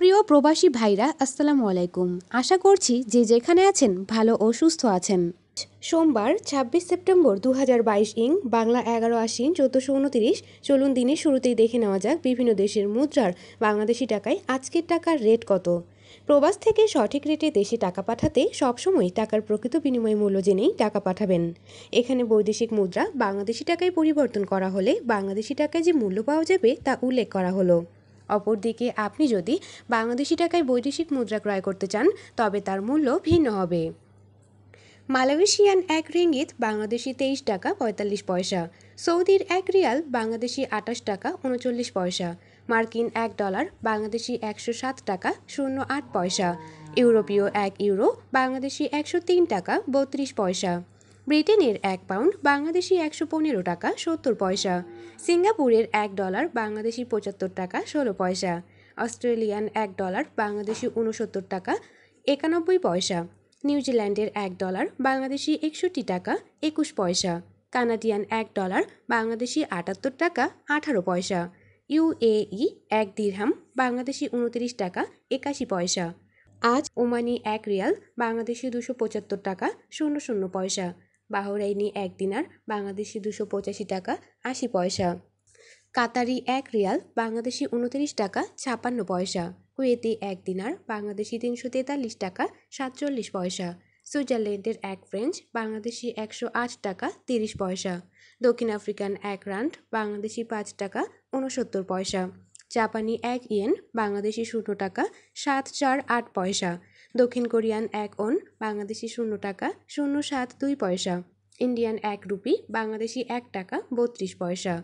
প্রিয় প্রবাসী ভাইরা, আসসালামু আলাইকুম। আশা করছি যে যেখানে আছেন ভালো ও সুস্থ আছেন। সোমবার, ছাব্বিশ সেপ্টেম্বর দু হাজার বাইশ ইং, বাংলা এগারো আশ্বিন চোদ্দোশো উনতিরিশ। চলুন দিনের শুরুতেই দেখে নেওয়া যাক বিভিন্ন দেশের মুদ্রার বাংলাদেশি টাকায় আজকের টাকার রেট কত। প্রবাস থেকে সঠিক রেটে দেশে টাকা পাঠাতে সবসময় টাকার প্রকৃত বিনিময় মূল্য জেনেই টাকা পাঠাবেন। এখানে বৈদেশিক মুদ্রা বাংলাদেশি টাকায় পরিবর্তন করা হলে বাংলাদেশি টাকায় যে মূল্য পাওয়া যাবে তা উল্লেখ করা হলো। অপরদিকে আপনি যদি বাংলাদেশি টাকায় বৈদেশিক মুদ্রা ক্রয় করতে চান, তবে তার মূল্য ভিন্ন হবে। মালয়েশিয়ান এক রিঙ্গিত বাংলাদেশি তেইশ টাকা পঁয়তাল্লিশ পয়সা, সৌদির এক রিয়াল বাংলাদেশি আটাশ টাকা উনচল্লিশ পয়সা, মার্কিন এক ডলার বাংলাদেশি একশো সাত টাকা শূন্য আট পয়সা, ইউরোপীয় এক ইউরো বাংলাদেশি একশো তিন টাকা বত্রিশ পয়সা। ব্রিটেনের এক পাউন্ড, বাংলাদেশি একশো পনেরো টাকা সত্তর পয়সা, সিঙ্গাপুরের এক ডলার, বাংলাদেশি পঁচাত্তর টাকা ষোলো পয়সা, অস্ট্রেলিয়ান এক ডলার, বাংলাদেশি উনসত্তর টাকা একানব্বই পয়সা, নিউজিল্যান্ডের এক ডলার, বাংলাদেশি একষট্টি টাকা একুশ পয়সা, কানাডিয়ান এক ডলার, বাংলাদেশি আটাত্তর টাকা আঠারো পয়সা ইউএই এক দিরহাম, বাংলাদেশি উনত্রিশ টাকা একাশি পয়সা। আজ ওমানি এক রিয়াল, বাংলাদেশি দুশো পঁচাত্তর টাকা শূন্য শূন্য পয়সা। বাহরাইনি এক দিনার বাংলাদেশি দুশো পঁচাশি টাকা আশি পয়সা। কাতারি এক রিয়াল, বাংলাদেশি উনত্রিশ টাকা ছাপান্ন পয়সা। কুয়েতি এক দিনার বাংলাদেশি তিনশো তেতাল্লিশ টাকা সাতচল্লিশ পয়সা। সুইজারল্যান্ডের এক ফ্রেঞ্চ, বাংলাদেশি একশো আট টাকা তিরিশ পয়সা। দক্ষিণ আফ্রিকান এক রান্ড, বাংলাদেশি পাঁচ টাকা উনসত্তর পয়সা। জাপানি এক ইয়েন, বাংলাদেশি শূন্য টাকা সাত চার আট পয়সা। দক্ষিণ কোরিয়ান এক ওন, বাংলাদেশি শূন্য টাকা, শূন্য সাত দুই পয়সা। ইন্ডিয়ান এক রুপি, বাংলাদেশি এক টাকা, বত্রিশ পয়সা।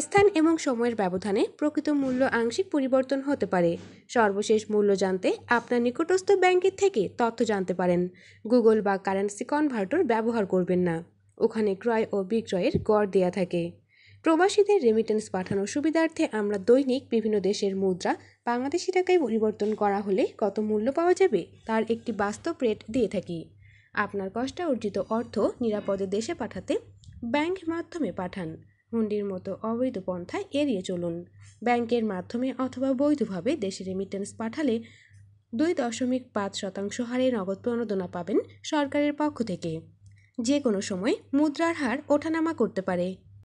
স্থান এবং সময়ের ব্যবধানে প্রকৃত মূল্য আংশিক পরিবর্তন হতে পারে। সর্বশেষ মূল্য জানতে আপনার নিকটস্থ ব্যাংকের থেকে তথ্য জানতে পারেন। গুগল বা কারেন্সি কনভার্টর ব্যবহার করবেন না। ওখানে ক্রয় ও বিক্রয়ের গড় দেয়া থাকে। প্রবাসীদের রেমিটেন্স পাঠানোর সুবিধার্থে আমরা দৈনিক বিভিন্ন দেশের মুদ্রা বাংলাদেশি টাকায় পরিবর্তন করা হলে কত মূল্য পাওয়া যাবে তার একটি বাস্তব রেট দিয়ে থাকি। আপনার কষ্টে অর্জিত অর্থ নিরাপদে দেশে পাঠাতে ব্যাংক মাধ্যমে পাঠান। হুন্ডির মতো অবৈধ পন্থা এড়িয়ে চলুন। ব্যাংকের মাধ্যমে অথবা বৈধভাবে দেশে রেমিটেন্স পাঠালে দুই দশমিক পাঁচ শতাংশ হারে নগদ প্রণোদনা পাবেন সরকারের পক্ষ থেকে। যে কোনো সময় মুদ্রার হার ওঠানামা করতে পারে।